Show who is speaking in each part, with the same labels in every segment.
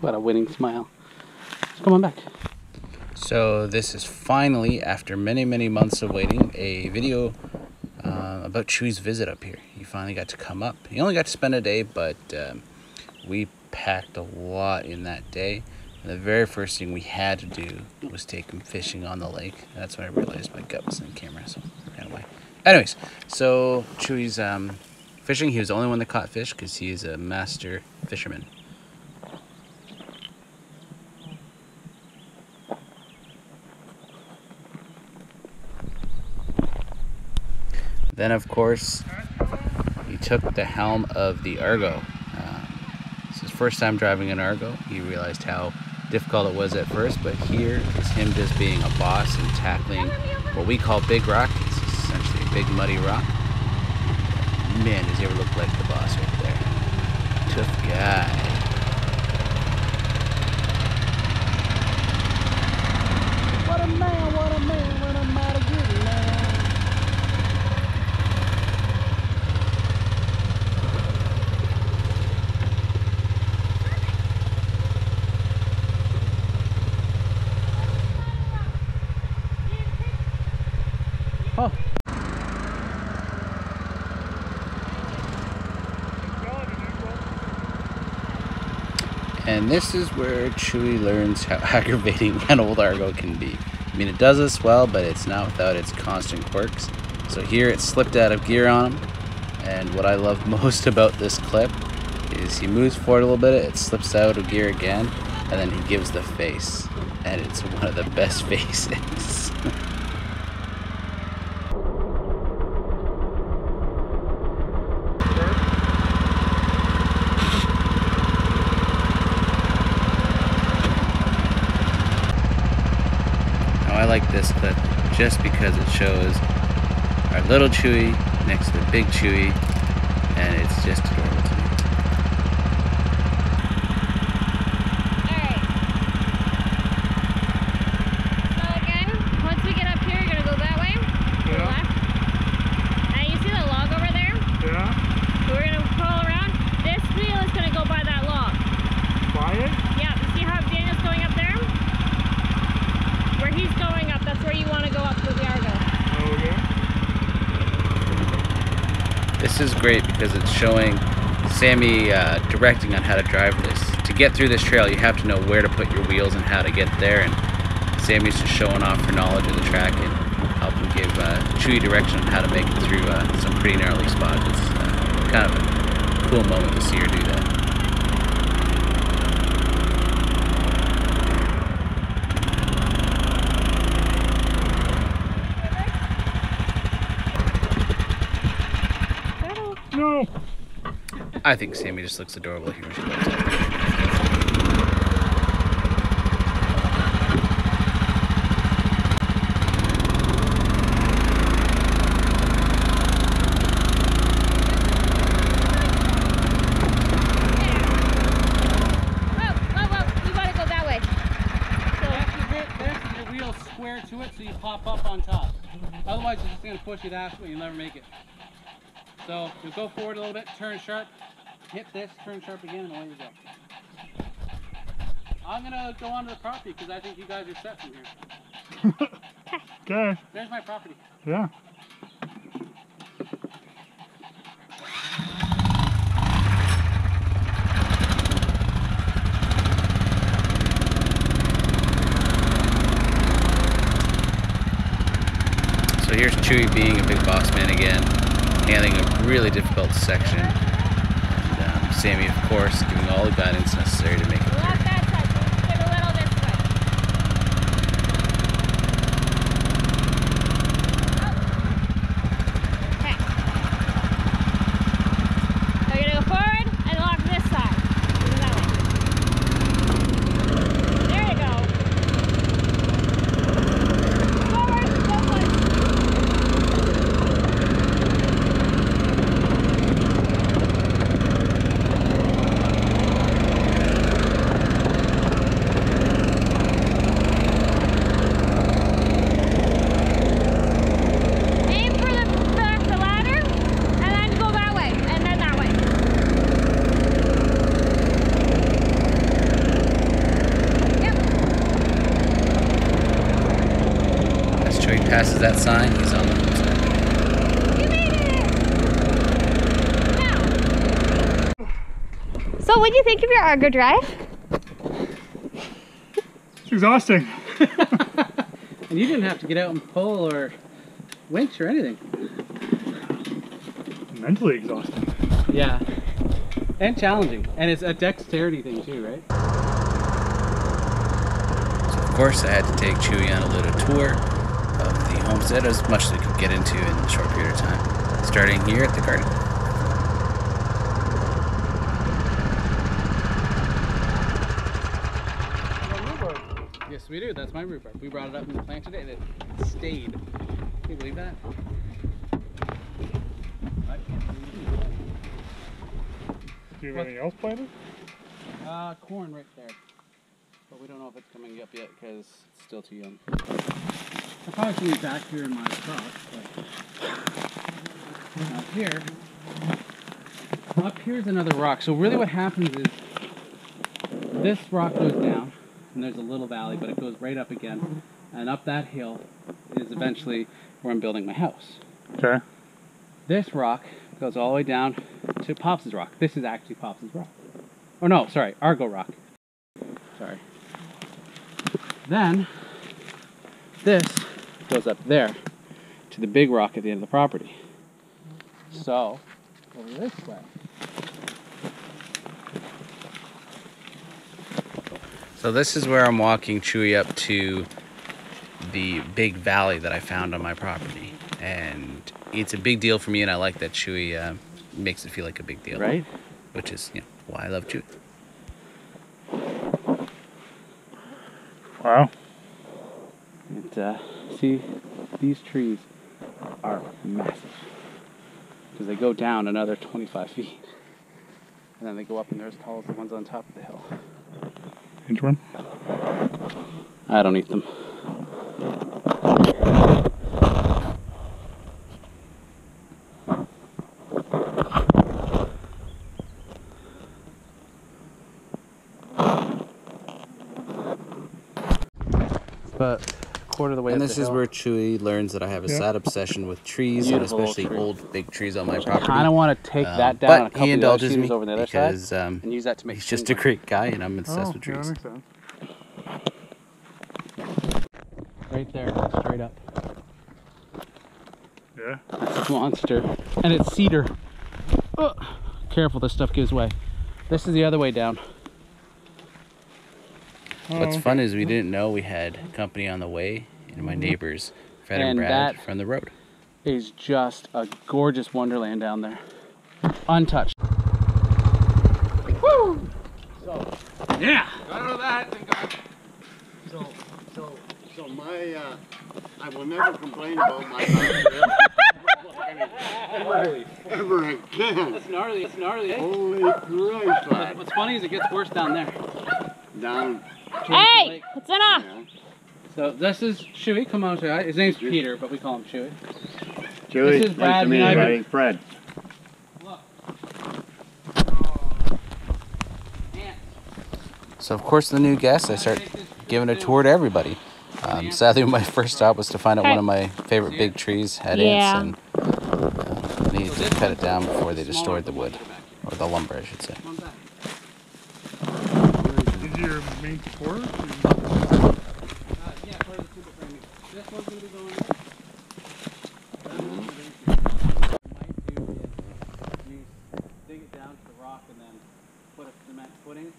Speaker 1: What a winning smile. Come on back.
Speaker 2: So this is finally, after many, many months of waiting, a video uh, about Chewie's visit up here. He finally got to come up. He only got to spend a day, but um, we packed a lot in that day. And the very first thing we had to do was take him fishing on the lake. That's when I realized my gut was in camera, so ran away. Anyways, so Chewie's um, fishing. He was the only one that caught fish because he is a master fisherman. Then, of course, he took the helm of the Argo. Uh, it's his first time driving an Argo. He realized how difficult it was at first, but here is him just being a boss and tackling what we call big rock. It's essentially a big muddy rock. Man, does he ever look like the boss right there. Tough guy.
Speaker 1: What a man, what a man, what a mighty good man. Oh.
Speaker 2: And this is where Chewie learns how aggravating an old Argo can be. I mean, it does this well, but it's not without its constant quirks. So here it slipped out of gear on him. And what I love most about this clip is he moves forward a little bit, it slips out of gear again, and then he gives the face. And it's one of the best faces. Now I like this clip just because it shows our little Chewy next to the big Chewie, and it's just adorable to me.
Speaker 3: Alright. So again, once we get up here, you're gonna go that way. To the
Speaker 4: Yeah.
Speaker 3: left. Now you see the log over there?
Speaker 4: Yeah,
Speaker 3: So we're gonna pull around. This wheel is gonna go by that log.
Speaker 4: buy it?
Speaker 3: Yeah, you see how Daniel's going up there? Where he's going up, that's where you wanna go up with the Argo.
Speaker 4: Oh, yeah.
Speaker 2: This is great because it's showing Sammy uh, directing on how to drive this. To get through this trail, you have to know where to put your wheels and how to get there. And Sammy's just showing off her knowledge of the track and helping give uh, Chewie direction on how to make it through uh, some pretty gnarly spots. It's uh, kind of a cool moment to see her do that. I think Sammy just looks adorable here when she goes up.
Speaker 3: Whoa, whoa, whoa, you gotta go that way.
Speaker 1: You have to get your wheel square to it so you pop up on top. Otherwise, it's just going to push you that way and you'll never make it. So you go forward a little bit, turn sharp, hit this, turn sharp again, and away you go. I'm going to go onto the property because I think you guys are set from here.
Speaker 4: Okay.
Speaker 1: There's my property.
Speaker 4: Yeah.
Speaker 2: So here's Chewie being a big boss man again, handling a really difficult section. Sammy, of course, giving all the guidance necessary to make it
Speaker 3: Go
Speaker 2: through.
Speaker 3: up that side. Take a little this way. Okay. Now you're gonna go forward and lock this side. Go that way. There you go. Forward, forward.
Speaker 2: Passes that sign, he's on the homestead.
Speaker 3: You made it! Wow. So, what do you think of your Argo drive?
Speaker 4: It's exhausting.
Speaker 1: And you didn't have to get out and pull or winch or anything.
Speaker 4: Mentally exhausting.
Speaker 1: Yeah. And challenging. And it's a dexterity thing too, right?
Speaker 2: So of course, I had to take Chewie on a little tour of the homestead, as much as we could get into in a short period of time. Starting here at the garden.
Speaker 1: Yes, we do. That's my rhubarb. We brought it up and planted it, and it stayed. Can you believe that? I can't believe it.
Speaker 4: Do you have anything else planted?
Speaker 1: Uh, corn right there. But we don't know if it's coming up yet because it's still too young. I'll probably see it back here in my truck, but up here, up here's another rock. So really what happens is this rock goes down and there's a little valley, but it goes right up again. And up that hill is eventually where I'm building my house.
Speaker 4: Okay.
Speaker 1: This rock goes all the way down to Pops' rock. This is actually Pops' rock. Oh no, sorry, Argo rock. Sorry. Then this goes up there to the big rock at the end of the property. So over this way.
Speaker 2: So this is where I'm walking Chewie up to the big valley that I found on my property, and it's a big deal for me, and I like that Chewie uh, makes it feel like a big deal,
Speaker 1: Right?
Speaker 2: Which is you know, why I love Chewie.
Speaker 4: Wow.
Speaker 1: And uh, see, these trees are massive because they go down another 25 feet, and then they go up, and they're as tall as the ones on top of the hill.
Speaker 4: Inch one?
Speaker 1: I don't eat them. But quarter of the way
Speaker 2: And this is
Speaker 1: hill.
Speaker 2: where Chewie learns that I have a
Speaker 4: Yeah.
Speaker 2: sad obsession with trees, and
Speaker 1: Beautiful old
Speaker 2: especially
Speaker 1: tree.
Speaker 2: old big trees on my property.
Speaker 1: I
Speaker 2: property.
Speaker 1: kind of want to take
Speaker 2: Um,
Speaker 1: that down
Speaker 2: but
Speaker 1: a couple
Speaker 2: he
Speaker 1: of the other
Speaker 2: indulges me
Speaker 1: over on the other side
Speaker 2: because um,
Speaker 1: and use that to make
Speaker 2: he's just a
Speaker 1: timber.
Speaker 2: great guy, and I'm obsessed
Speaker 4: oh,
Speaker 2: with
Speaker 4: yeah,
Speaker 2: trees.
Speaker 4: that
Speaker 1: right there, straight up.
Speaker 4: Yeah.
Speaker 1: That's a monster. And it's cedar. Ugh. Careful, this stuff gives way. This is the other way down.
Speaker 2: What's
Speaker 4: Oh,
Speaker 2: fun is we didn't know we had company on the way, and my neighbors, Fred and,
Speaker 1: And
Speaker 2: Brad,
Speaker 1: that-
Speaker 2: from the road.
Speaker 1: Is just a gorgeous wonderland down there. Untouched. Woo! yeah.
Speaker 5: So, so, so my, uh, I will never complain about my house ever, ever again.
Speaker 1: That's gnarly. It's gnarly. Eh?
Speaker 5: Holy Christ, lad.
Speaker 1: What's funny is it gets worse down there.
Speaker 5: Down,
Speaker 3: Hey, it's enough.
Speaker 5: yeah.
Speaker 1: So this is Chewie. Come on, say hi. His name's Peter, but we call him Chewie.
Speaker 5: Joey,
Speaker 1: This is Brad
Speaker 5: nice to meet you,
Speaker 1: United.
Speaker 5: buddy. Fred.
Speaker 2: So of course, the new guests, I start giving a tour to everybody. Um, sadly, my first stop was to find out one of my favorite big trees had
Speaker 3: Yeah.
Speaker 2: ants, and uh, needed to cut it down before they destroyed the wood, or the lumber, I should say.
Speaker 1: Come on back.
Speaker 4: Is your main support?
Speaker 1: Uh, yeah, part of the timber framing. This one's gonna be going. That one's gonna Might do is we dig it down to the rock and then put a cement footing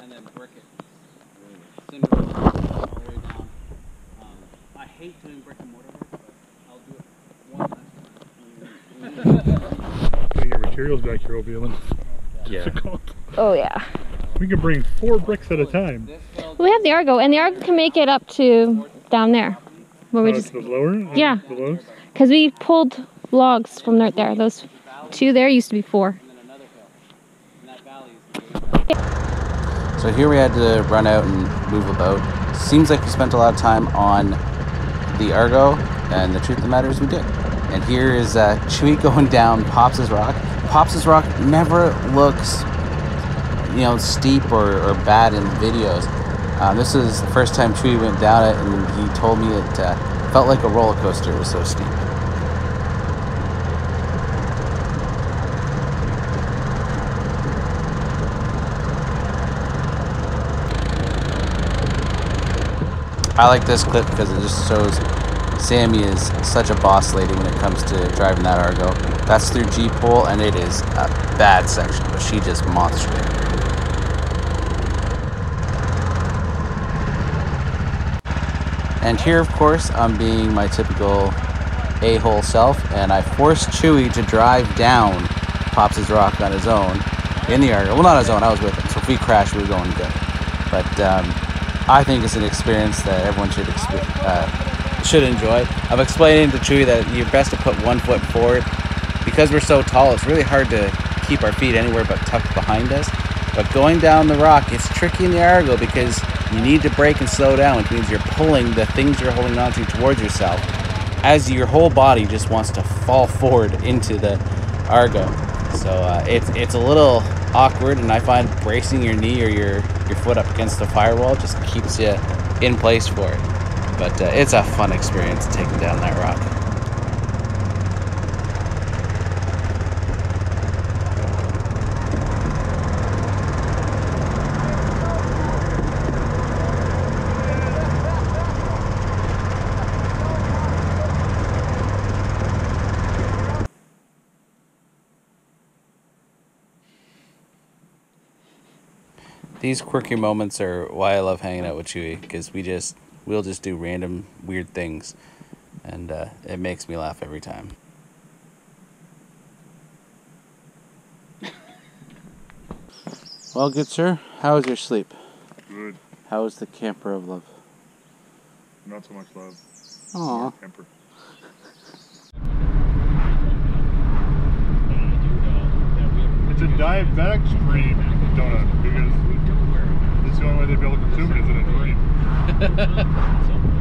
Speaker 1: and then brick it. Cinder all the way down. Um, I hate doing brick and mortar work, but I'll do it one last
Speaker 4: Getting your materials back here will be a little
Speaker 2: Yeah.
Speaker 4: difficult.
Speaker 3: Oh yeah.
Speaker 4: We can bring four bricks at a time.
Speaker 3: We have the Argo, and the Argo can make it up to down there, where we
Speaker 4: Oh,
Speaker 3: just
Speaker 4: the lower?
Speaker 3: Yeah. Because we pulled logs from right there. Those two there used to be four.
Speaker 1: and then another hill. And that valley is the valley.
Speaker 2: So here we had to run out and move about. Seems like we spent a lot of time on the Argo, and the truth of the matter is we did. And here is uh, Chewie going down Pops' Rock. Pops' Rock never looks, you know, steep or, or bad in videos. Um, this is the first time Chewie went down it, and he told me it uh, Felt like a roller coaster. It was so steep. I like this clip because it just shows Sammy is such a boss lady when it comes to driving that Argo. That's through G pole and it is a bad section, but she just monstered it. And here, of course, I'm being my typical a-hole self, and I forced Chewie to drive down Pops' Rock on his own in the area. Well, not his own, I was with him, so if we crashed, we were going good. But um, I think it's an experience that everyone should uh, should enjoy. I'm explaining to Chewie that you're best to put one foot forward. Because we're so tall, it's really hard to keep our feet anywhere but tucked behind us. But going down the rock, it's tricky in the Argo because you need to brake and slow down, which means you're pulling the things you're holding onto towards yourself as your whole body just wants to fall forward into the Argo. So uh, it's it's a little awkward, and I find bracing your knee or your your foot up against the firewall just keeps you in place for it. But uh, it's a fun experience taking down that rock. These quirky moments are why I love hanging out with Chewie because we just we'll just do random weird things, and uh, it makes me laugh every time. Well, good sir, how was your sleep?
Speaker 4: Good.
Speaker 2: How was the camper of love?
Speaker 4: Not so much love.
Speaker 2: Aw.
Speaker 4: Temper. It's a diabetic dream donut because it's the only way they'd be able to consume it is in a dream.